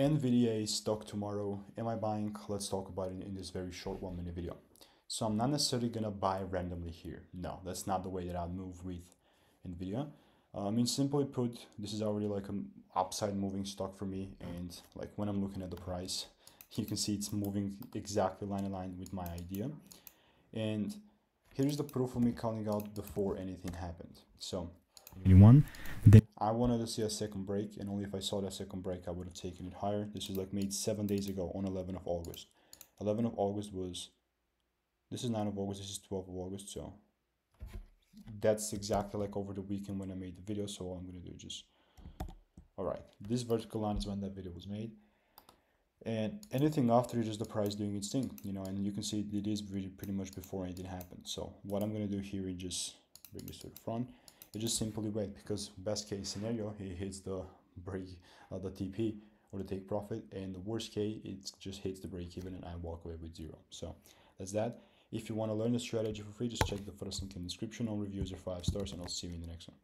NVIDIA stock tomorrow. Am I buying? Let's talk about it in this very short one minute video. So I'm not necessarily gonna buy randomly here. No, that's not the way that I move with NVIDIA. Uh, I mean, simply put, this is already like an upside moving stock for me. And like when I'm looking at the price, you can see it's moving exactly line in line with my idea. And here's the proof of me calling out before anything happened. So one. Then I wanted to see a second break, and only if I saw that second break, I would have taken it higher. This is like made seven days ago on 11 of August. 11 of August was, this is 9 of August, this is 12 of August, so that's exactly like over the weekend when I made the video, so all I'm to do is just, alright, this vertical line is when that video was made. And anything after is just the price doing its thing, you know, and you can see it is really pretty much before anything happened. So what I'm going to do here is just bring this to the front you just simply wait because best case scenario he hits the break uh, the TP or the take profit and the worst case it just hits the break even and I walk away with zero. So that's that. If you want to learn the strategy for free just check the first link in the description. On reviews or five stars and I'll see you in the next one